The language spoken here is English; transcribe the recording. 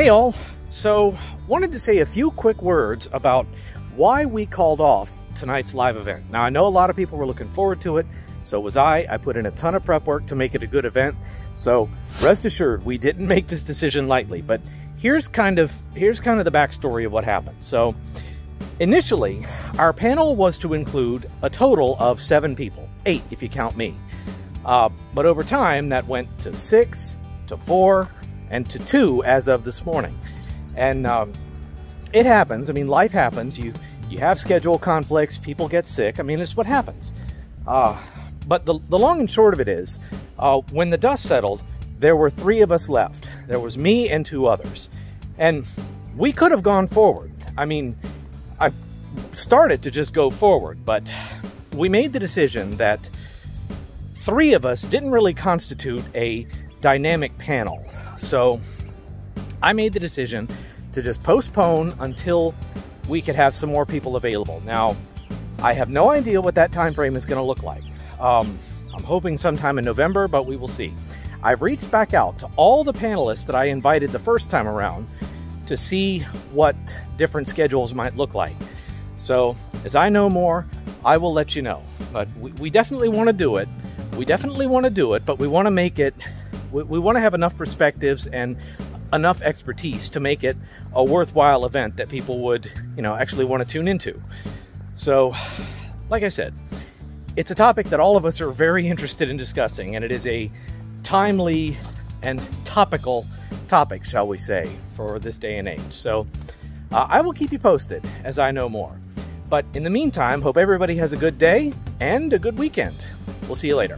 Hey all, so wanted to say a few quick words about why we called off tonight's live event. Now I know a lot of people were looking forward to it, so was I. I put in a ton of prep work to make it a good event. So rest assured, we didn't make this decision lightly, but here's kind of here's kind of the backstory of what happened. So initially, our panel was to include a total of seven people, eight if you count me. Uh, but over time, that went to six, to four, and to two as of this morning. And um, it happens. I mean, life happens. You you have schedule conflicts. People get sick. I mean, it's what happens. Uh, but the, the long and short of it is, uh, when the dust settled, there were three of us left. There was me and two others. And we could have gone forward. I mean, I started to just go forward, but we made the decision that three of us didn't really constitute a dynamic panel. So I made the decision to just postpone until we could have some more people available. Now, I have no idea what that time frame is going to look like. Um, I'm hoping sometime in November, but we will see. I've reached back out to all the panelists that I invited the first time around to see what different schedules might look like. So, as I know more, I will let you know. But we, we definitely want to do it. We definitely want to do it, but we want to make it we, we want to have enough perspectives and enough expertise to make it a worthwhile event that people would, you know, actually want to tune into. So, like I said, it's a topic that all of us are very interested in discussing, and it is a timely and topical topic, shall we say, for this day and age. So, uh, I will keep you posted as I know more. But in the meantime, hope everybody has a good day and a good weekend. We'll see you later.